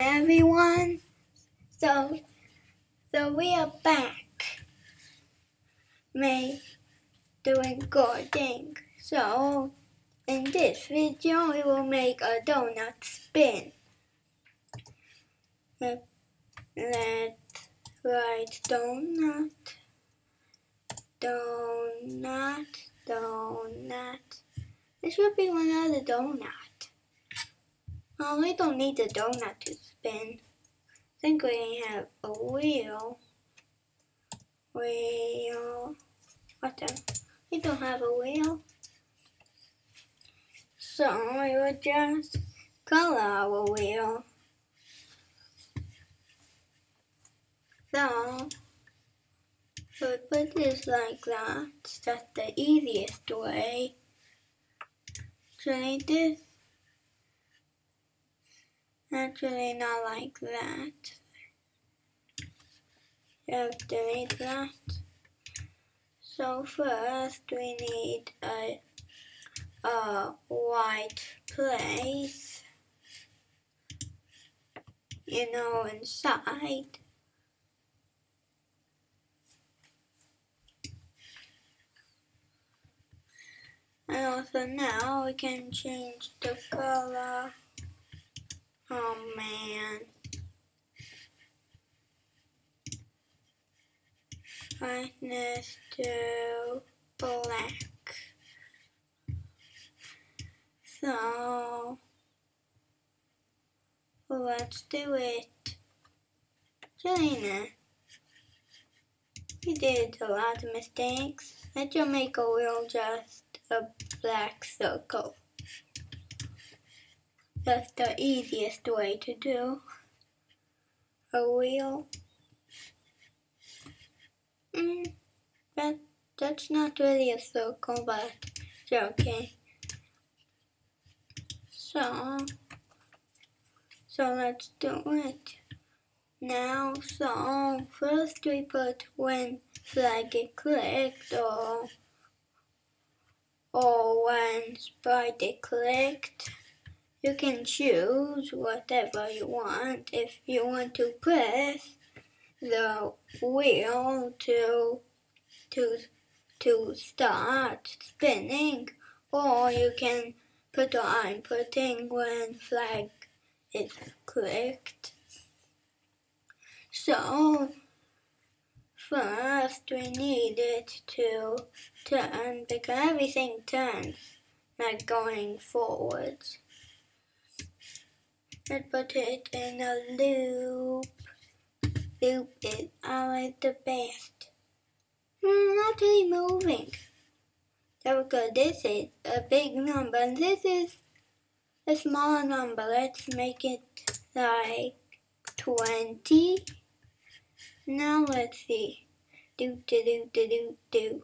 everyone. So, so we are back. May doing good thing. So, in this video, we will make a donut spin. Let, let's write donut, donut, donut. This should be another donut. Oh, we don't need the donut to spin. I think we have a wheel. Wheel. What the? We don't have a wheel. So we would just color our wheel. So, so we put this like that. That's the easiest way. Actually, this Actually, not like that. You have to read that. So first we need a, a white place, you know, inside. And also now we can change the color. Oh man. Brightness to black. So let's do it. Jelena, you did a lot of mistakes. Let your make a wheel just a black circle. That's the easiest way to do a wheel. Mm, that, that's not really a circle, but okay. So, so let's do it now. So first we put when flag get clicked or or when sprite get clicked. You can choose whatever you want. If you want to press the wheel to to to start spinning, or you can put on putting when flag is clicked. So first we need it to turn because everything turns like going forwards. Let's put it in a loop. Loop is always the best. Mm, not really moving. So because this is a big number and this is a small number. Let's make it like 20. Now let's see. Do, do, do, do, do, do.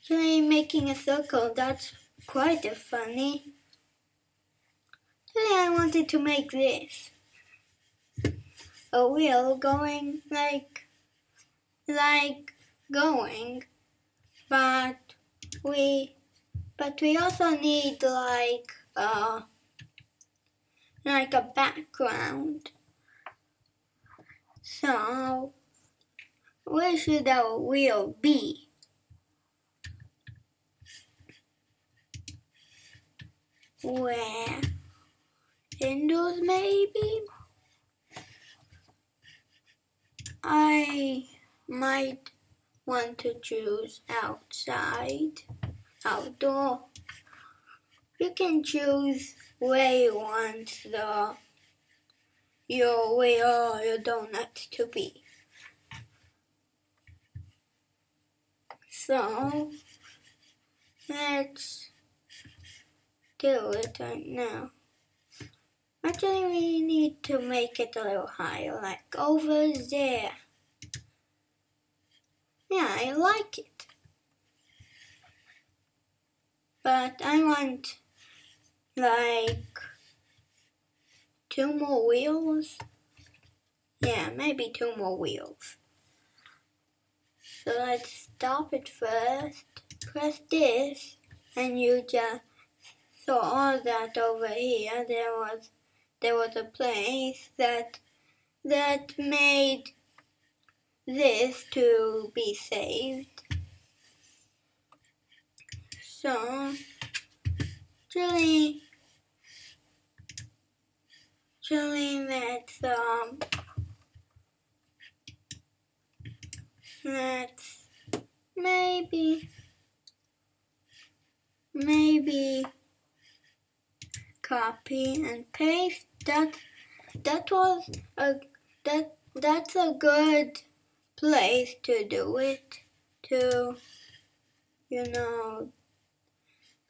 So I'm making a circle. That's quite a funny. Wanted to make this. A wheel going like, like going, but we, but we also need like, uh, like a background. So, where should our wheel be? Where? Indoors, maybe? I might want to choose outside, outdoor. You can choose where you want the your wheel your donut to be. So let's do it right now. Actually, we need to make it a little higher, like over there. Yeah, I like it. But I want, like, two more wheels. Yeah, maybe two more wheels. So let's stop it first. Press this, and you just saw all that over here there was there was a place that that made this to be saved. So, Julie, Julie, let's um, let's maybe, maybe copy and paste. That that was a that that's a good place to do it. To you know,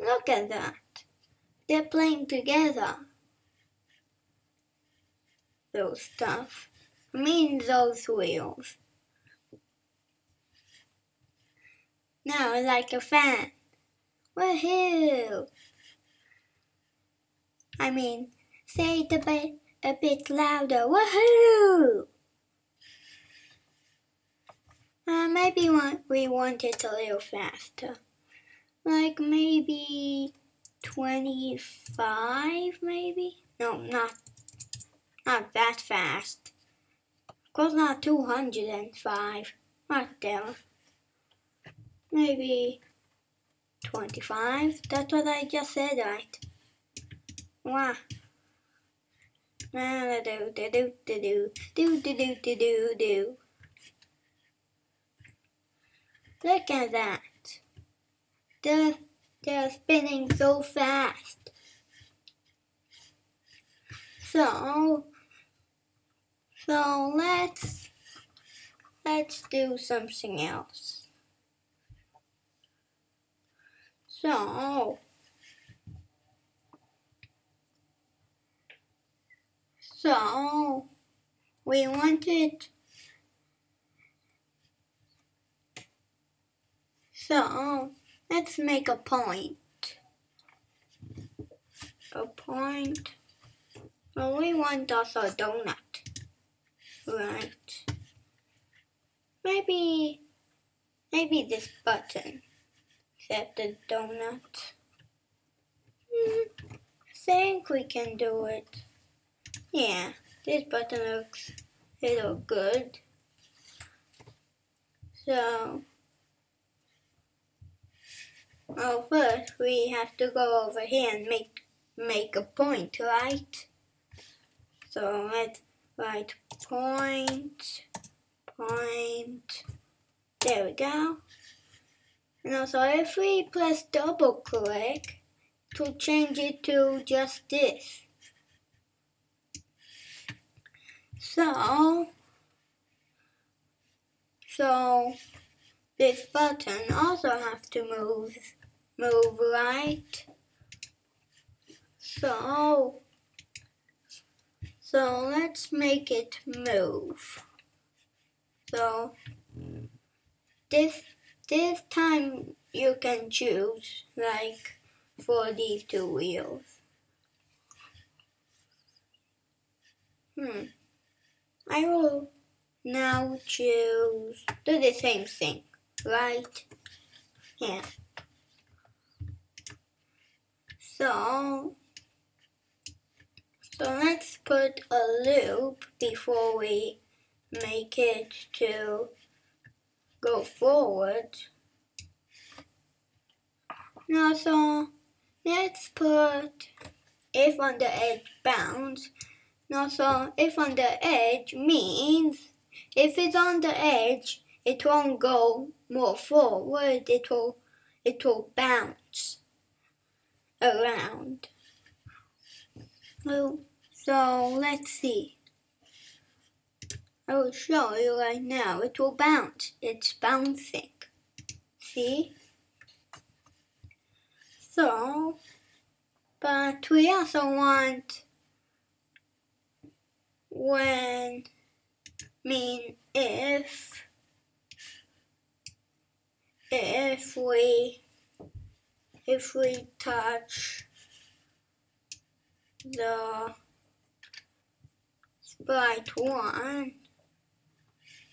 look at that. They're playing together. Those stuff. I mean those wheels. Now like a fan. Woohoo! I mean, say it a bit, a bit louder. Woohoo! Uh, maybe we want it a little faster. Like maybe 25, maybe? No, not, not that fast. Of course not 205. Not there. Maybe 25. That's what I just said, right? Wow. Do do do do do do do do do do. Look at that. They're, they're spinning so fast. So, so let's, let's do something else. So, so we wanted So let's make a point. A point. Well, we want also a donut. Right. Maybe, maybe this button. Set the donut. Hmm, I think we can do it. Yeah, this button looks a little good. So, well, first we have to go over here and make make a point, right? So let's write point, point. There we go. And also if we press double click to change it to just this. So, so this button also has to move move right. So, so let's make it move. So, this, this time you can choose like for these two wheels. Hmm. I will now choose do the same thing, right? Yeah. So, so let's put a loop before we make it to go forward. Now, so let's put if on the edge bounce. Now, so if on the edge means if it's on the edge, it won't go more forward. It will, it will bounce around. Oh, so let's see. I will show you right now. It will bounce. It's bouncing. See? So, but we also want when, mean if, if we if we touch the sprite one,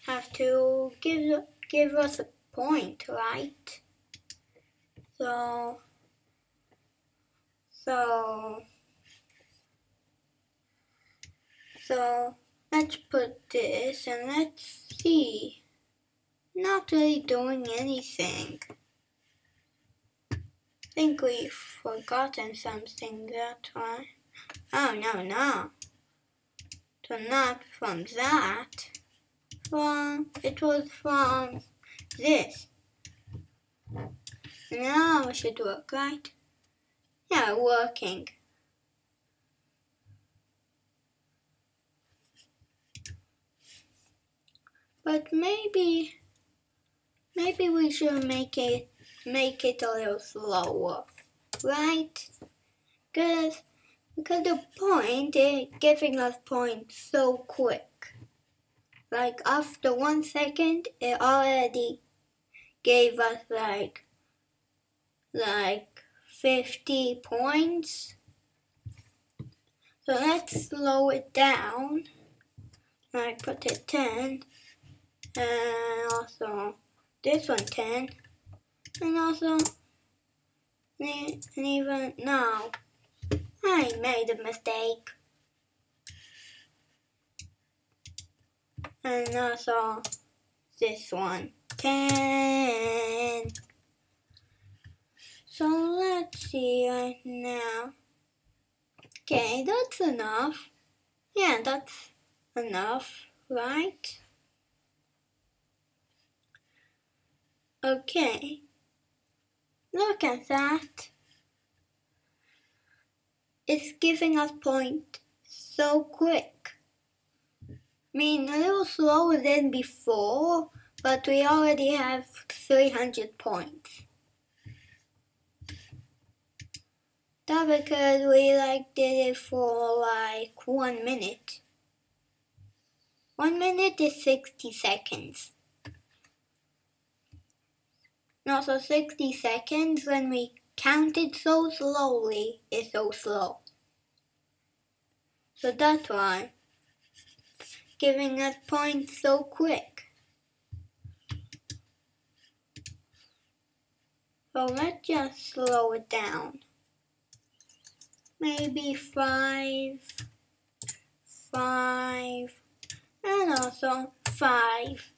have to give give us a point, right? So so So let's put this and let's see. Not really doing anything. I think we've forgotten something, that's why. Oh, no, no. So not from that. From, it was from this. Now it should work, right? Yeah, working. But maybe, maybe we should make it, make it a little slower, right? Because, because the point is giving us points so quick. Like after one second, it already gave us like, like 50 points. So let's slow it down. I put it 10 and also this one 10 and also and even now I made a mistake. And also this one 10 so let's see right now. Okay that's enough. Yeah that's enough right Okay. Look at that. It's giving us point so quick. I mean, a little slower than before, but we already have 300 points. That because we like did it for like one minute. One minute is 60 seconds. And also 60 seconds when we counted so slowly is so slow. So that's why giving us points so quick. So let's just slow it down. Maybe five, five, and also five.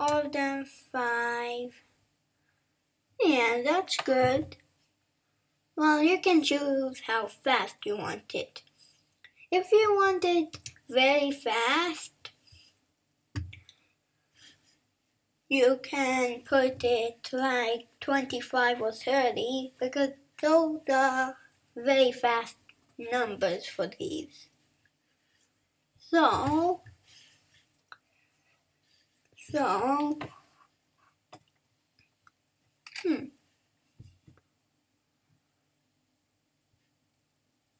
All of them five. Yeah, that's good. Well, you can choose how fast you want it. If you want it very fast, you can put it like 25 or 30 because those are very fast numbers for these. So, so Hmm.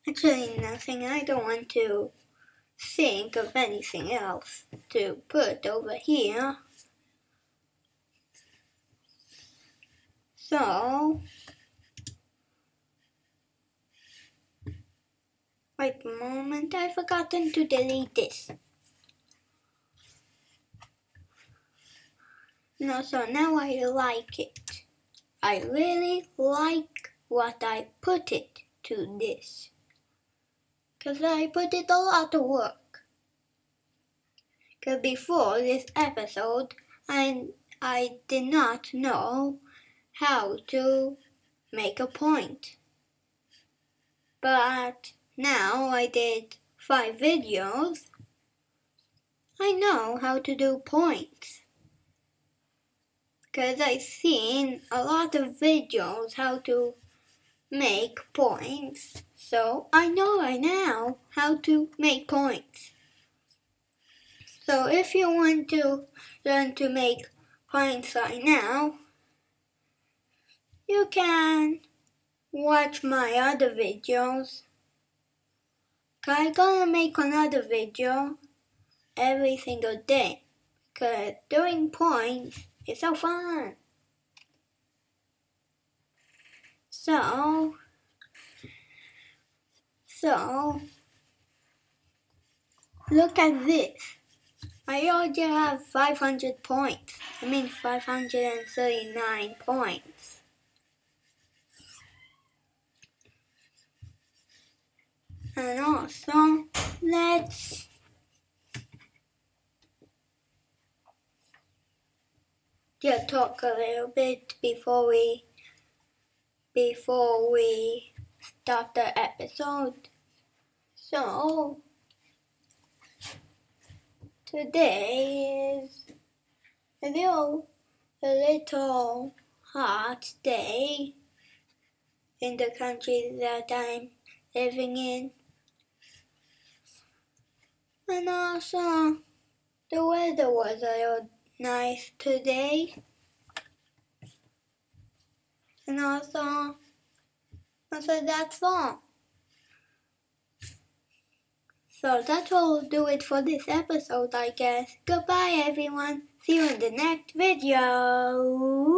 Actually, nothing. I don't want to think of anything else to put over here. So, wait a moment, I've forgotten to delete this. No, so now I like it. I really like what I put it to this. Cause I put it a lot of work. Cause before this episode, I, I did not know how to make a point. But now I did five videos, I know how to do points because I've seen a lot of videos how to make points. So I know right now how to make points. So if you want to learn to make points right now, you can watch my other videos. I'm gonna make another video every single day. Cause doing points it's so fun. So, so, look at this. I already have 500 points. I mean 539 points. And also, let's just talk a little bit before we before we start the episode. So today is a little a little hot day in the country that I'm living in. And also the weather was a little nice today. And also, also that's all. So that will do it for this episode, I guess. Goodbye, everyone. See you in the next video.